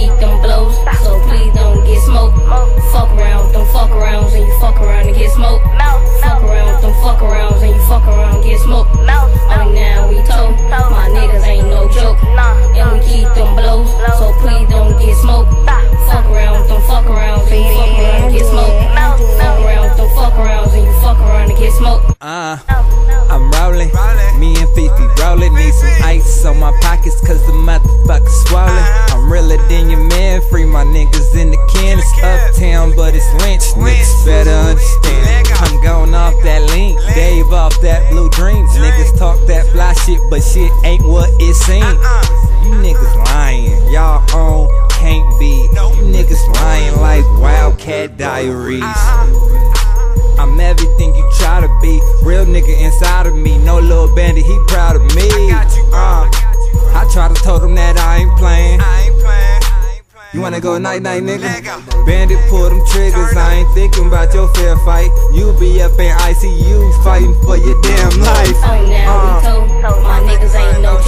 poquito. Some ice on my pockets cause the motherfucker's swollen. I'm realer than your man. Free my niggas in the can. It's uptown, but it's lynch. Niggas better understand. I'm going off that link. Dave off that blue dreams. Niggas talk that fly shit, but shit ain't what it seems. You niggas lying. Y'all own can't be. You niggas lying like Wildcat Diaries. I'm everything you try to be. Real nigga inside of me. No little bandit, he proud of me. Uh, try to told him that I ain't playing. You wanna go night night, nigga? Bandit pull them triggers. I ain't thinking about your fair fight. You be up in ICU fighting for your damn life. Oh, now we told my niggas ain't no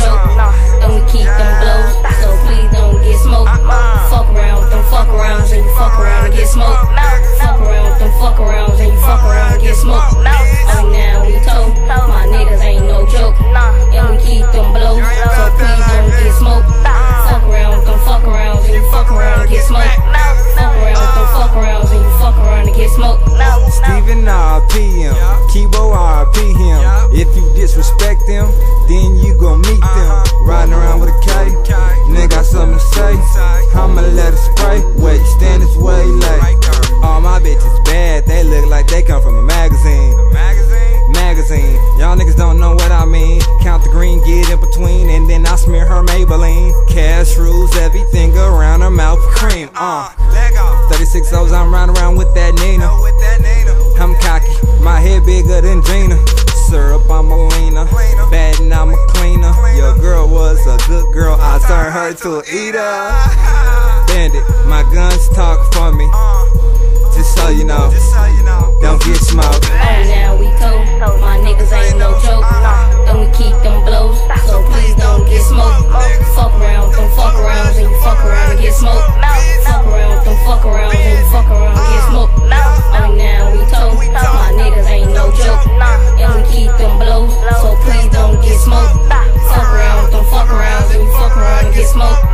them, then you gon' meet them. Riding around with a K, nigga got something to say. I'ma let it spray. Wait, stand this way late. All my bitches bad, they look like they come from a magazine. Magazine, y'all niggas don't know what I mean. Count the green, get in between, and then I smear her Maybelline. Cash rules everything around her mouth cream. Uh, 36 O's, I'm riding around with that Nina. I'm cocky, my head bigger than Gina. Syrup, I'm a leaner. And I'm a cleaner. Your girl was a good girl, I turned her to a eater. Bandit, my guns talk for me. Just so you know, Oh.